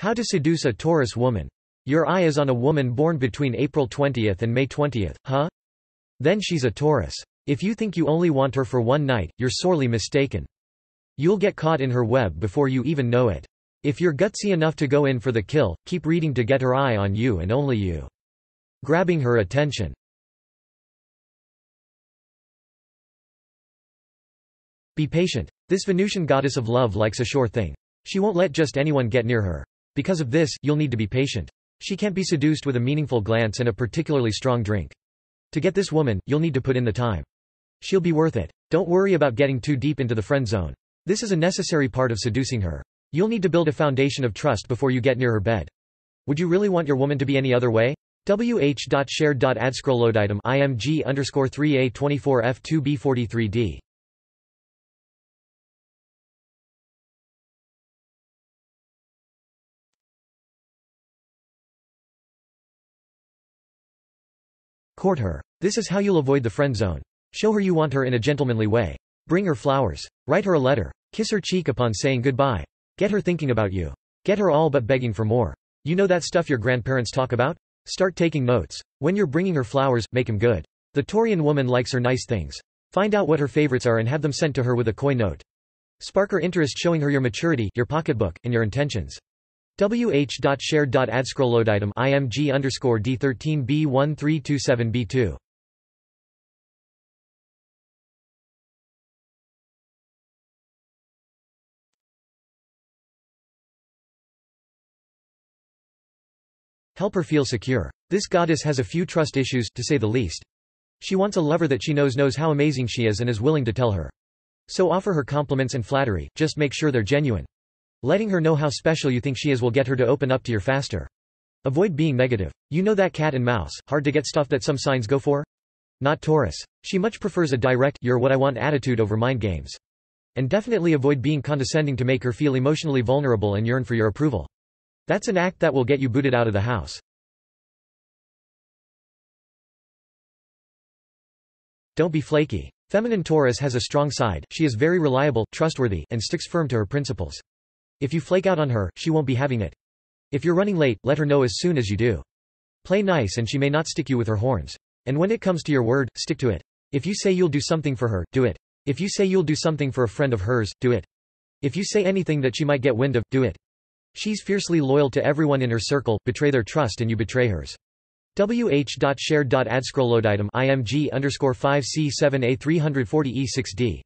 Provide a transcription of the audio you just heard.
How to seduce a Taurus woman. Your eye is on a woman born between April 20th and May 20th, huh? Then she's a Taurus. If you think you only want her for one night, you're sorely mistaken. You'll get caught in her web before you even know it. If you're gutsy enough to go in for the kill, keep reading to get her eye on you and only you. Grabbing her attention. Be patient. This Venusian goddess of love likes a sure thing. She won't let just anyone get near her. Because of this, you'll need to be patient. She can't be seduced with a meaningful glance and a particularly strong drink. To get this woman, you'll need to put in the time. She'll be worth it. Don't worry about getting too deep into the friend zone. This is a necessary part of seducing her. You'll need to build a foundation of trust before you get near her bed. Would you really want your woman to be any other way? wh.shared.adscrollloaditem img underscore 3a24 Court her. This is how you'll avoid the friend zone. Show her you want her in a gentlemanly way. Bring her flowers. Write her a letter. Kiss her cheek upon saying goodbye. Get her thinking about you. Get her all but begging for more. You know that stuff your grandparents talk about? Start taking notes. When you're bringing her flowers, make them good. The Taurian woman likes her nice things. Find out what her favorites are and have them sent to her with a coy note. Spark her interest showing her your maturity, your pocketbook, and your intentions wh.shared.adscrollloaditem img underscore d13b1327b2 Help her feel secure. This goddess has a few trust issues, to say the least. She wants a lover that she knows knows how amazing she is and is willing to tell her. So offer her compliments and flattery, just make sure they're genuine. Letting her know how special you think she is will get her to open up to you faster. Avoid being negative. You know that cat and mouse, hard to get stuff that some signs go for? Not Taurus. She much prefers a direct, you're what I want attitude over mind games. And definitely avoid being condescending to make her feel emotionally vulnerable and yearn for your approval. That's an act that will get you booted out of the house. Don't be flaky. Feminine Taurus has a strong side, she is very reliable, trustworthy, and sticks firm to her principles. If you flake out on her, she won't be having it. If you're running late, let her know as soon as you do. Play nice and she may not stick you with her horns. And when it comes to your word, stick to it. If you say you'll do something for her, do it. If you say you'll do something for a friend of hers, do it. If you say anything that she might get wind of, do it. She's fiercely loyal to everyone in her circle, betray their trust and you betray hers. wh.shared.adscrollloaditem img underscore 5c7a340e6d